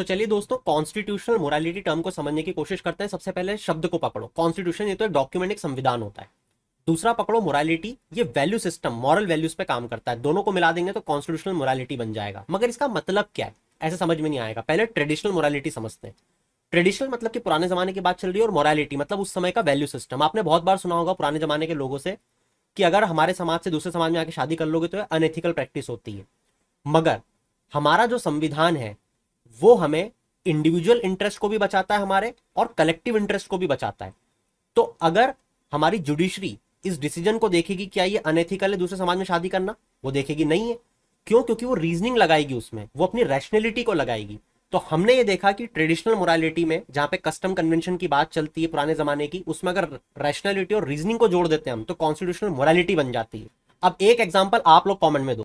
तो चलिए दोस्तों कॉन्स्टिट्यूशनल मोरालिटी टर्म को समझने की कोशिश करते हैं। सबसे पहले शब्द को पकड़ो। कॉन्स्टिट्यूशन ये तो एक डॉक्यूमेंट एक संविधान होता है। दूसरा पकड़ो मोरालिटी ये वैल्यू सिस्टम मॉरल वैल्यूज़ पे काम करता है। दोनों को मिला देंगे तो कॉन्स्टिट्यूशनल मोरालिटी बन जाएगा। मगर इसका मतलब क्या है? ऐसे समझ में नहीं आएगा। पहले ट्रेडिशनल मोरालिटी समझते हैं। ट्रेडिशनल मतलब कि पुराने जमाने की बात चल रही है और मोरालिटी मतलब उस समय का वैल्यू सिस्टम आपने बहुत बार सुना होगा पुराने जमाने के लोगों से कि अगर हमारे समाज से दूसरे समाज में आके शादी कर लोगे तो अनएथिकल प्रैक्टिस होती है। मगर हमारा जो संविधान है वो हमें इंडिविजुअल इंटरेस्ट को भी बचाता है हमारे और कलेक्टिव इंटरेस्ट को भी बचाता है। तो अगर हमारी जुडिशरी इस डिसीज़न को देखेगी क्या ये अनएथिकल है, दूसरे समाज में शादी करना, वो देखेगी नहीं है। क्यों? क्योंकि वो रीजनिंग लगाएगी उसमें, वो अपनी रैशनैलिटी को लगाएगी। तो हमने ये देखा कि ट्रेडिशनल मोरालिटी में, जहाँ पे कस्टम कन्वेंशन की बात चलती है पुराने जमाने की, उसमें अगर रैशनैलिटी और रीजनिंग को जोड़ देते हैं हम तो कॉन्स्टिट्यूशनल मोरालिटी बन जाती है। अब एक एग्ज़ाम्पल आप लोग कॉमेंट में दो।